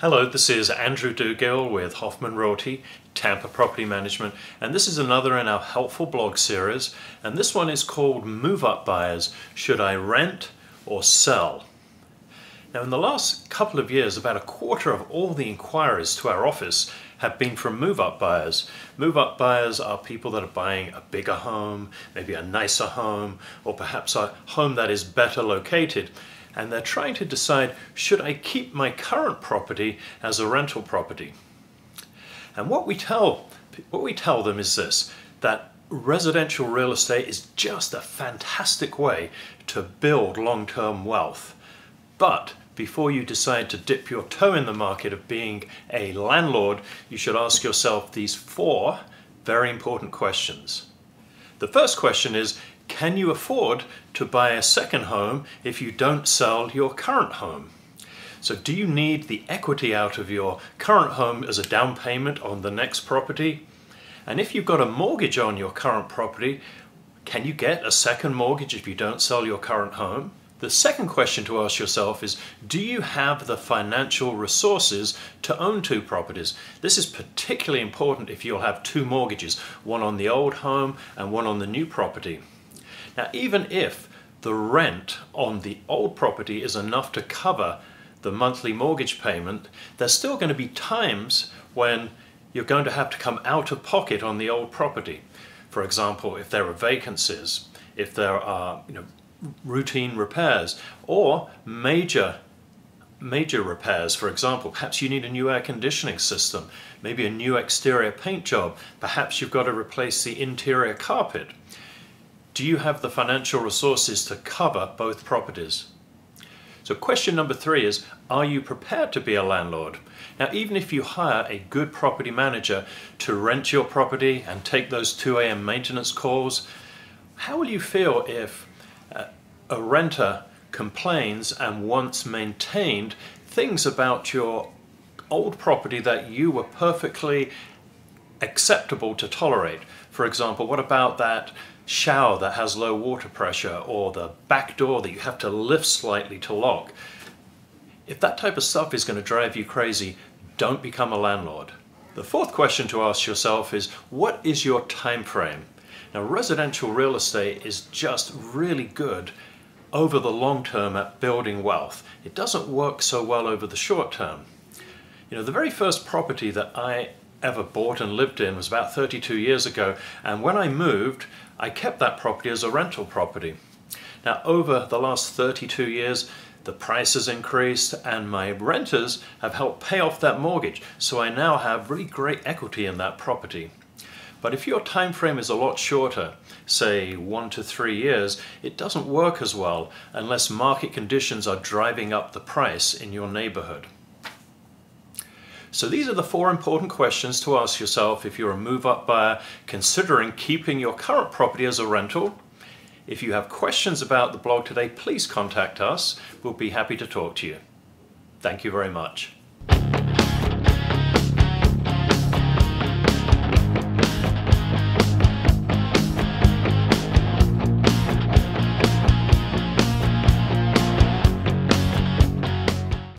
Hello, this is Andrew Dugill with Hoffman Realty, Tampa Property Management, and this is another in our helpful blog series, and this one is called Move Up Buyers Should I Rent or Sell? Now, in the last couple of years, about a quarter of all the inquiries to our office have been from move up buyers. Move up buyers are people that are buying a bigger home, maybe a nicer home, or perhaps a home that is better located and they're trying to decide should I keep my current property as a rental property? And what we tell what we tell them is this that residential real estate is just a fantastic way to build long-term wealth. But before you decide to dip your toe in the market of being a landlord, you should ask yourself these four very important questions. The first question is can you afford to buy a second home if you don't sell your current home? So do you need the equity out of your current home as a down payment on the next property? And if you've got a mortgage on your current property, can you get a second mortgage if you don't sell your current home? The second question to ask yourself is, do you have the financial resources to own two properties? This is particularly important if you'll have two mortgages, one on the old home and one on the new property. Now, even if the rent on the old property is enough to cover the monthly mortgage payment, there's still going to be times when you're going to have to come out of pocket on the old property. For example, if there are vacancies, if there are you know, routine repairs, or major major repairs. For example, perhaps you need a new air conditioning system, maybe a new exterior paint job, perhaps you've got to replace the interior carpet do you have the financial resources to cover both properties? So question number three is, are you prepared to be a landlord? Now, even if you hire a good property manager to rent your property and take those 2 a.m. maintenance calls, how will you feel if uh, a renter complains and wants maintained things about your old property that you were perfectly acceptable to tolerate? For example, what about that shower that has low water pressure or the back door that you have to lift slightly to lock. If that type of stuff is going to drive you crazy, don't become a landlord. The fourth question to ask yourself is, what is your time frame? Now, residential real estate is just really good over the long term at building wealth. It doesn't work so well over the short term. You know, the very first property that I ever bought and lived in was about 32 years ago. And when I moved, I kept that property as a rental property. Now, over the last 32 years, the price has increased and my renters have helped pay off that mortgage. So I now have really great equity in that property. But if your time frame is a lot shorter, say one to three years, it doesn't work as well unless market conditions are driving up the price in your neighborhood. So these are the four important questions to ask yourself if you're a move-up buyer considering keeping your current property as a rental. If you have questions about the blog today, please contact us. We'll be happy to talk to you. Thank you very much.